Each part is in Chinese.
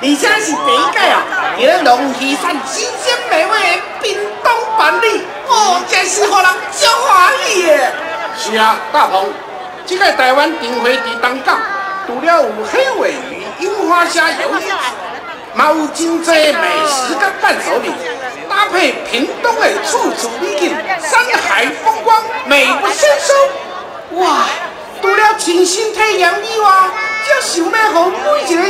而且是第一届啊，伫咧龙溪山新鲜美味的屏东办理，哦，真是互人足欢喜的。是啊，大鹏，这个台湾灯会伫东港，除了有黑尾鱼、樱花虾、鱿鱼，嘛有真济美食跟伴手礼，搭配屏东的处处美景，山海风光，美不胜收。哇，除了亲身体验以外，则想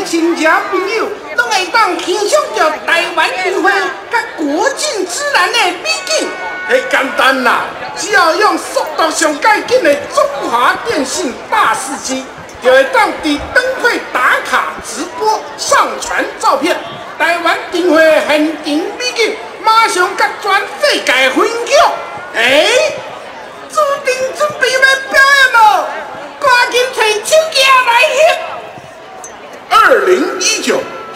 亲戚朋友，拢会当欣赏到台湾灯会甲国境之南的美景。很简单啦，只要用速度上快紧的中华电信大司机，就会当伫灯会打卡直播、上传照片。台湾灯会现场美景，马上甲全世界分享。哎，注定准备要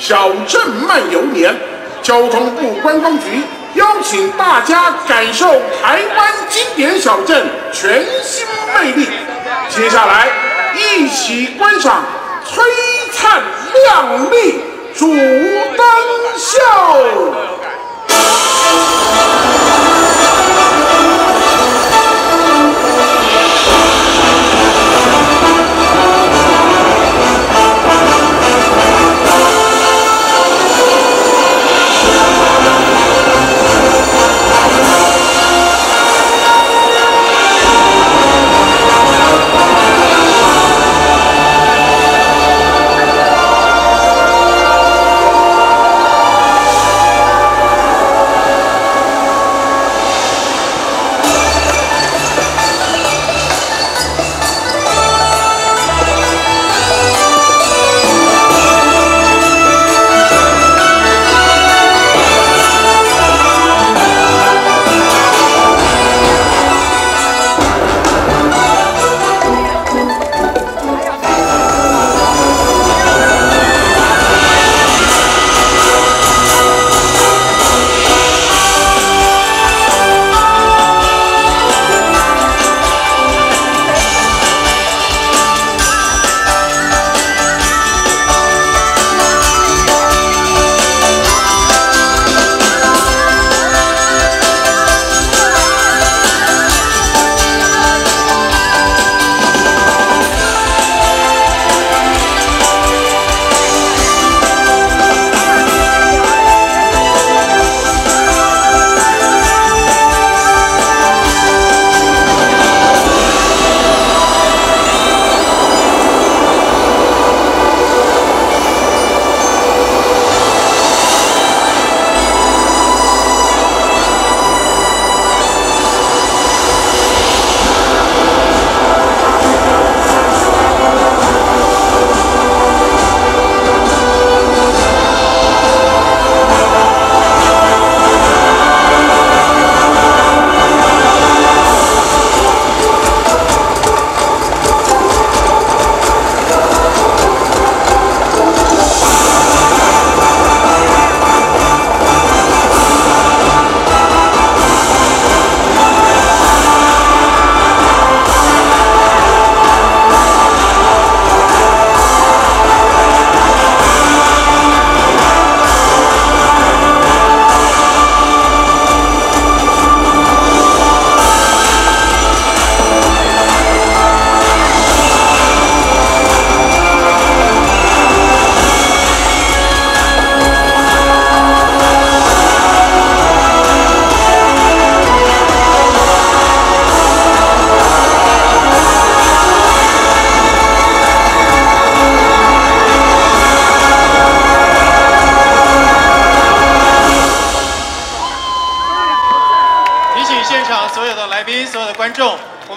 小镇漫游年，交通部观光局。邀请大家感受台湾经典小镇全新魅力。接下来，一起观赏璀璨亮丽主灯秀。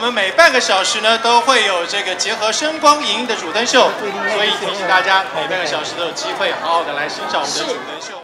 们每半个小时呢都会有这个结合声光影音的主灯秀，所以提醒大家，每半个小时都有机会好好的来欣赏我们的主灯秀。